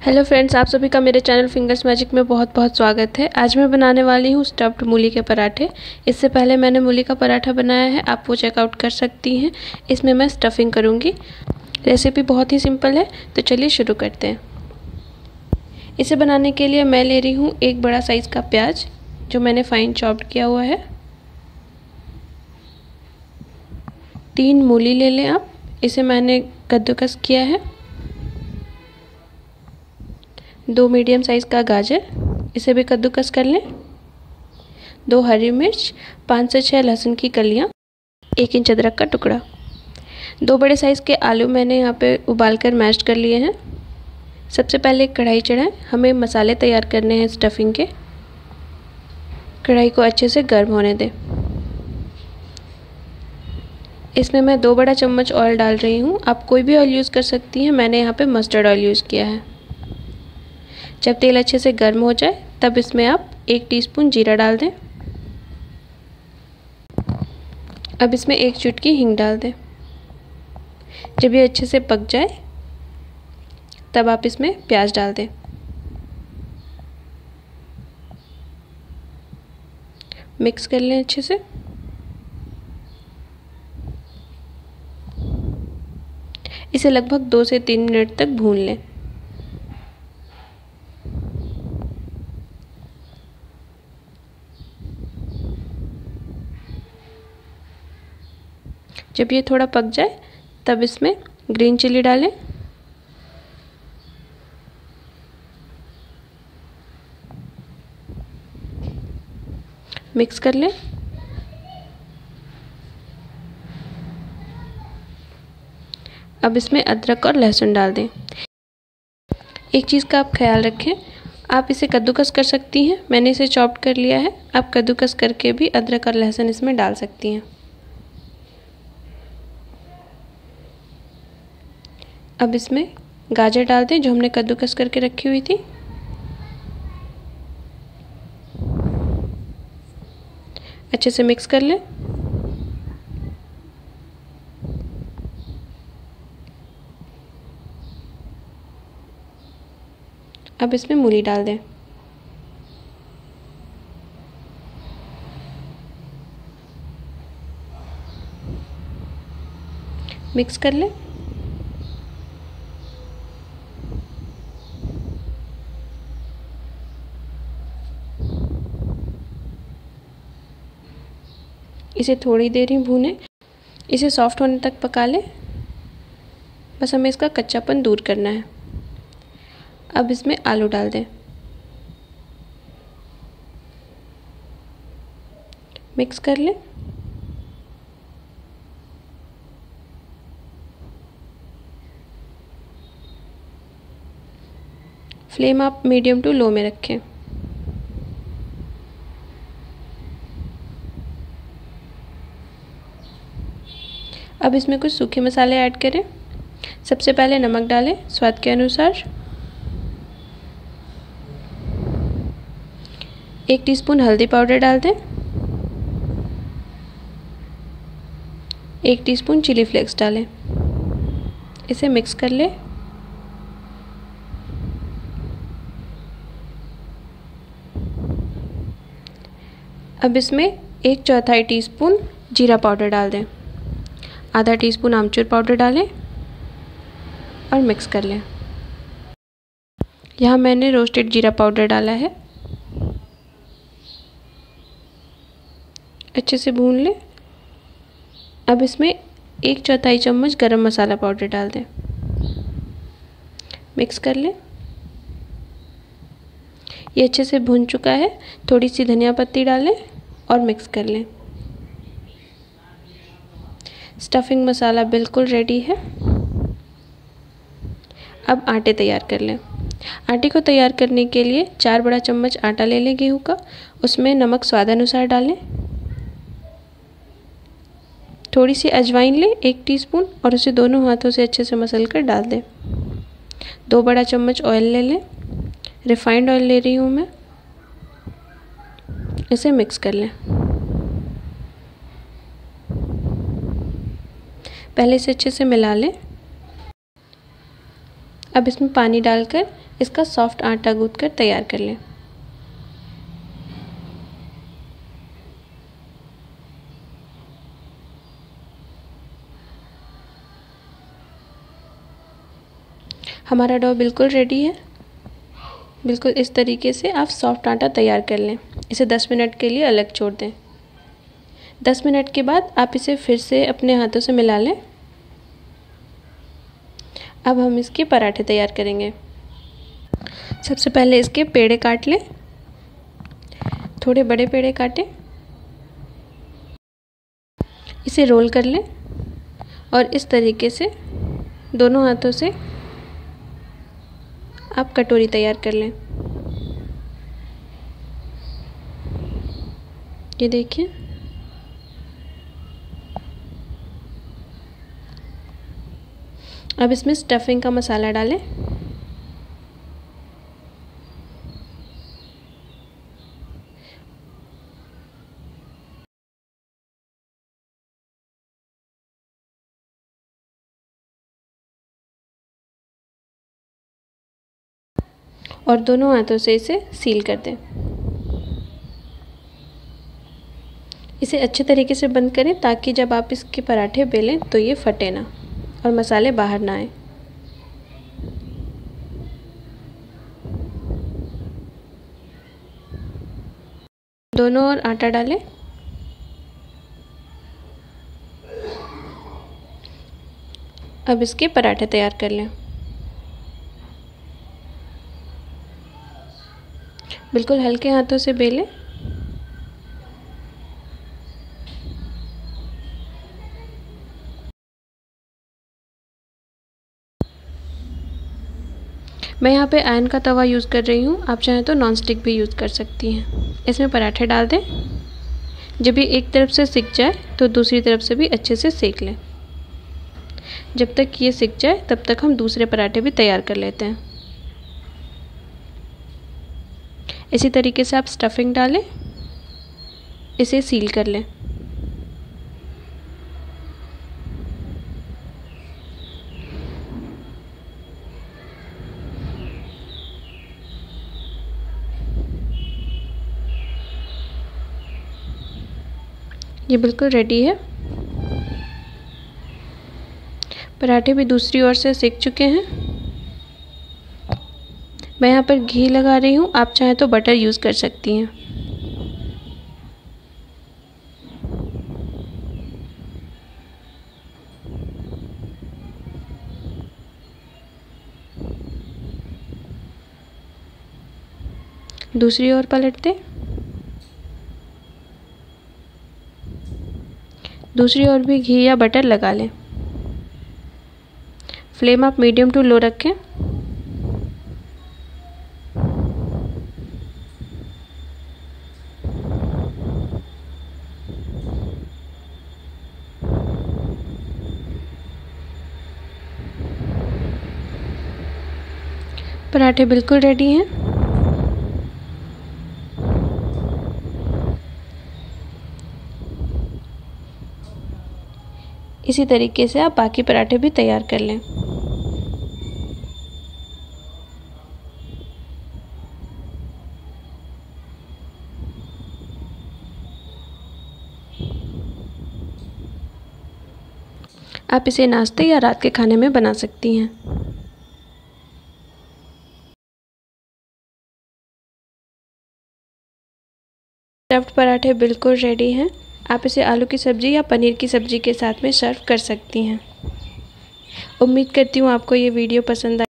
Hello friends आप सभी का मेरे चैनल फिंगर्स मैजिक में बहुत बहुत स्वागत है। आज मैं बनाने वाली हूँ स्टफ्ड मूली के पराठे। इससे पहले मैंने मूली का पराठा बनाया है, आप वो चेकआउट कर सकती हैं। इसमें मैं स्टफिंग करूँगी। रेसिपी बहुत ही सिंपल है तो चलिए शुरू करते हैं। इसे बनाने के लिए मैं ले रही हूँ एक बड़ा साइज़ का प्याज, जो मैंने फाइन चॉप्ड किया हुआ है। तीन मूली ले लें आप। इसे मैंने कद्दूकस किया है। दो मीडियम साइज़ का गाजर, इसे भी कद्दूकस कर लें। दो हरी मिर्च, पाँच से छः लहसुन की कलियाँ, एक इंच अदरक का टुकड़ा। दो बड़े साइज़ के आलू मैंने यहाँ पे उबाल कर मैश कर लिए हैं। सबसे पहले कढ़ाई चढ़ाएँ। हमें मसाले तैयार करने हैं स्टफिंग के। कढ़ाई को अच्छे से गर्म होने दें। इसमें मैं दो बड़ा चम्मच ऑयल डाल रही हूँ। आप कोई भी ऑयल यूज़ कर सकती हैं। मैंने यहाँ पे मस्टर्ड ऑयल यूज़ किया है। जब तेल अच्छे से गर्म हो जाए, तब इसमें आप एक टीस्पून जीरा डाल दें। अब इसमें एक चुटकी हींग डाल दें। जब ये अच्छे से पक जाए, तब आप इसमें प्याज डाल दें। मिक्स कर लें अच्छे से। इसे लगभग दो से तीन मिनट तक भून लें। जब ये थोड़ा पक जाए, तब इसमें ग्रीन चिली डालें। मिक्स कर लें। अब इसमें अदरक और लहसुन डाल दें। एक चीज़ का आप ख्याल रखें, आप इसे कद्दूकस कर सकती हैं। मैंने इसे चॉप कर लिया है। आप कद्दूकस करके भी अदरक और लहसुन इसमें डाल सकती हैं। अब इसमें गाजर डाल दें, जो हमने कद्दूकस करके रखी हुई थी। अच्छे से मिक्स कर लें। अब इसमें मूली डाल दें। मिक्स कर लें। इसे थोड़ी देर ही भूनें। इसे सॉफ्ट होने तक पका लें। बस हमें इसका कच्चापन दूर करना है। अब इसमें आलू डाल दें। मिक्स कर लें। फ्लेम आप मीडियम टू लो में रखें। अब इसमें कुछ सूखे मसाले ऐड करें। सबसे पहले नमक डालें, स्वाद के अनुसार। एक टीस्पून हल्दी पाउडर डाल दें। एक टीस्पून चिली फ्लेक्स डालें। इसे मिक्स कर लें। अब इसमें एक चौथाई टीस्पून जीरा पाउडर डाल दें। आधा टीस्पून आमचूर पाउडर डालें और मिक्स कर लें। यहाँ मैंने रोस्टेड जीरा पाउडर डाला है। अच्छे से भून लें। अब इसमें एक चौथाई चम्मच गरम मसाला पाउडर डाल दें। मिक्स कर लें। ये अच्छे से भून चुका है। थोड़ी सी धनिया पत्ती डालें और मिक्स कर लें। स्टफिंग मसाला बिल्कुल रेडी है। अब आटे तैयार कर लें। आटे को तैयार करने के लिए चार बड़ा चम्मच आटा ले लें गेहूँ का। उसमें नमक स्वाद अनुसार डालें। थोड़ी सी अजवाइन लें, एक टीस्पून और उसे दोनों हाथों से अच्छे से मसल कर डाल दें। दो बड़ा चम्मच ऑयल ले लें। रिफाइंड ऑयल ले रही हूँ मैं। इसे मिक्स कर लें। पहले से अच्छे से मिला लें। अब इसमें पानी डालकर इसका सॉफ्ट आटा गूँथ कर तैयार कर लें। हमारा डो बिल्कुल रेडी है। बिल्कुल इस तरीके से आप सॉफ्ट आटा तैयार कर लें। इसे 10 मिनट के लिए अलग छोड़ दें। 10 मिनट के बाद आप इसे फिर से अपने हाथों से मिला लें। अब हम इसके पराठे तैयार करेंगे। सबसे पहले इसके पेड़े काट लें। थोड़े बड़े पेड़े काटें। इसे रोल कर लें और इस तरीके से दोनों हाथों से आप कटोरी तैयार कर लें। ये देखिए। अब इसमें स्टफिंग का मसाला डालें। और दोनों हाथों से इसे सील कर दें। इसे अच्छे तरीके से बंद करें ताकि जब आप इसके पराठे बेलें तो ये फटे ना। और मसाले बाहर ना आए। दोनों और आटा डालें। अब इसके पराठे तैयार कर लें। बिल्कुल हल्के हाथों से बेलें। मैं यहाँ पे आयन का तवा यूज़ कर रही हूँ। आप चाहें तो नॉन स्टिक भी यूज़ कर सकती हैं। इसमें पराठे डाल दें। जब ये एक तरफ़ से सिक जाए तो दूसरी तरफ़ से भी अच्छे से सेक लें। जब तक ये सिक जाए, तब तक हम दूसरे पराठे भी तैयार कर लेते हैं। इसी तरीके से आप स्टफिंग डालें। इसे सील कर लें। ये बिल्कुल रेडी है। पराठे भी दूसरी ओर से सेक चुके हैं। मैं यहाँ पर घी लगा रही हूँ, आप चाहें तो बटर यूज़ कर सकती हैं। दूसरी ओर पलट दूसरी ओर भी घी या बटर लगा लें। फ्लेम आप मीडियम टू लो रखें। पराठे बिल्कुल रेडी हैं। इसी तरीके से आप बाकी पराठे भी तैयार कर लें। आप इसे नाश्ते या रात के खाने में बना सकती हैं। स्टफ्ड पराठे बिल्कुल रेडी हैं। आप इसे आलू की सब्ज़ी या पनीर की सब्ज़ी के साथ में सर्व कर सकती हैं। उम्मीद करती हूँ आपको ये वीडियो पसंद आए